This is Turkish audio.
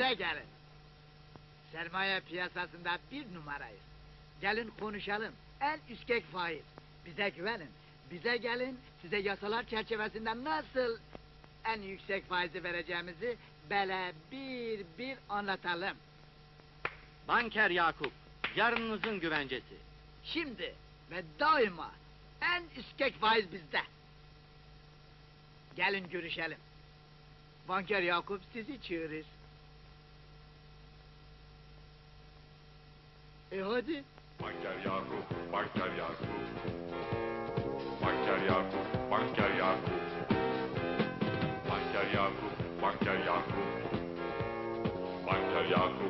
Bize gelin. Sermaye piyasasında bir numarayız. Gelin konuşalım. En üskek faiz. Bize güvenin. Bize gelin. Size yasalar çerçevesinde nasıl en yüksek faizi vereceğimizi böyle bir bir anlatalım. Banker Yakup, yarınınızın güvencesi. Şimdi ve daima en üskek faiz bizde. Gelin görüşelim. Banker Yakup sizi çağırır. E hadi. Banker Yakup, Banker Yakup. Banker Yakup, Banker Yakup. Banker Yakup, Banker Yakup. Banker Yakup,